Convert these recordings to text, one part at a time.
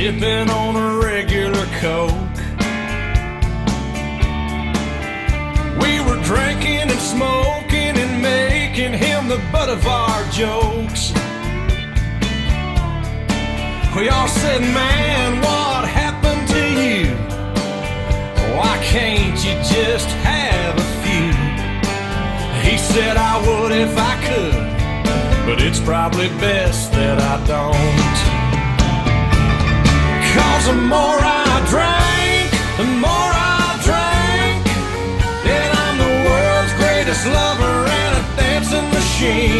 sipping on a regular Coke. We were drinking and smoking and making him the butt of our jokes. We all said, Man, what happened to you? Why can't you just have a few? He said, I would if I could, but it's probably best that I don't. Cause the more I drank, the more I drank. And I'm the world's greatest lover and a dancing machine.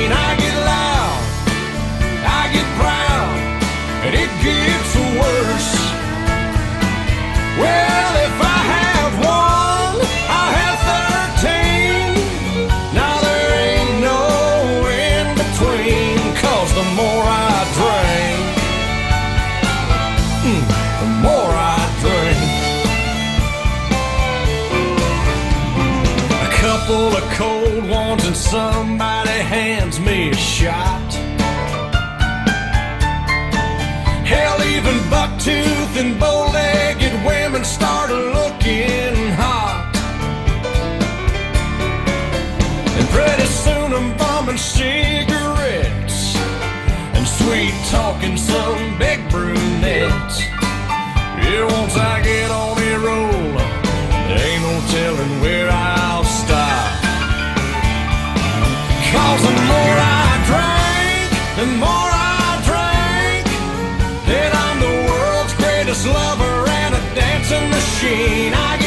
Couple of cold ones and somebody hands me a shot. Hell, even bucktooth and bow-legged women start looking hot. And pretty soon I'm bumming cigarettes and sweet talking some big brunettes. Yeah, once I the more I drank. Then I'm the world's greatest lover and a dancing machine. I